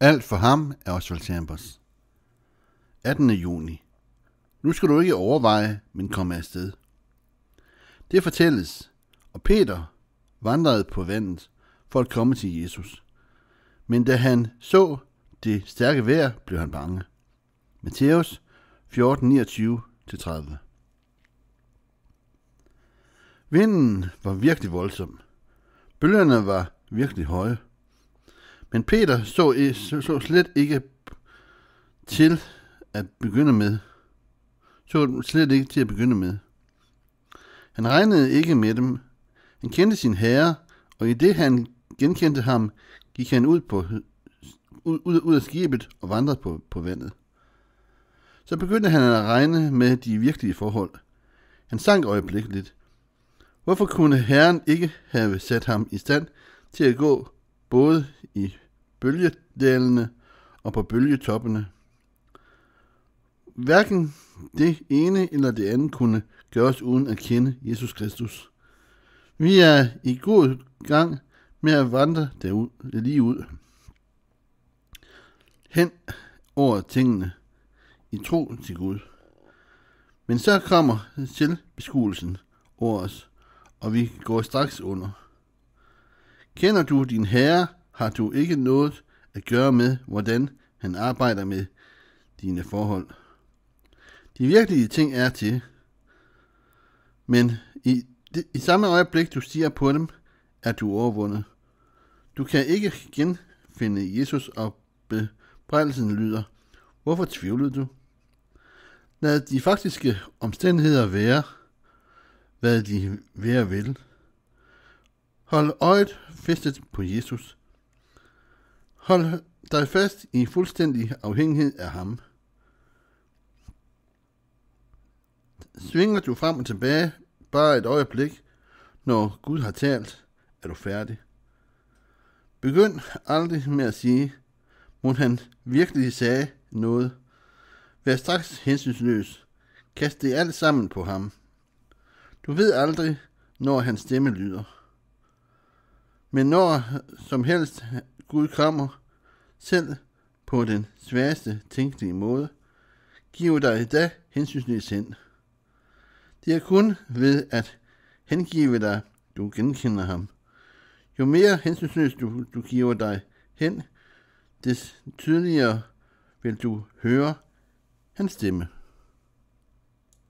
Alt for ham er Oswald Chambers. 18. juni. Nu skal du ikke overveje, men komme afsted. Det fortælles, og Peter vandrede på vandet for at komme til Jesus. Men da han så det stærke vejr, blev han bange. Matthæus 14, 29-30 Vinden var virkelig voldsom. Bølgerne var virkelig høje. Men Peter så, så, så slet ikke til at begynde med. Så slet ikke til at begynde med. Han regnede ikke med dem. Han kendte sin herre, og i det han genkendte ham, gik han ud, på, ud, ud, ud af skibet og vandrede på, på vandet. Så begyndte han at regne med de virkelige forhold. Han sank øjeblikkeligt. Hvorfor kunne Herren ikke have sat ham i stand til at gå både i bølgedalene og på bølgetoppene? Hverken det ene eller det andet kunne gøres uden at kende Jesus Kristus. Vi er i god gang med at vandre derud, lige ud. Hen over tingene i tro til Gud. Men så kommer selvbeskuelsen over os, og vi går straks under. Kender du din herre, har du ikke noget at gøre med, hvordan han arbejder med dine forhold. De virkelige ting er til, men i, det, i samme øjeblik, du stiger på dem, er du overvundet. Du kan ikke genfinde Jesus, og bebrejdelsen lyder, hvorfor tvivlede du? Lad de faktiske omstændigheder være, hvad de være vil. Hold øjet festet på Jesus. Hold dig fast i fuldstændig afhængighed af ham. Svinger du frem og tilbage bare et øjeblik, når Gud har talt, er du færdig. Begynd aldrig med at sige, må han virkelig sagde noget. Vær straks hensynsløs. Kast det alt sammen på ham. Du ved aldrig, når hans stemme lyder. Men når som helst Gud kommer, selv på den sværeste tænkelige måde, giv dig da hensynsløs hen. Det er kun ved at hengive dig, du genkender ham. Jo mere hensynsløs du, du giver dig hen, des tydeligere vil du høre hans stemme.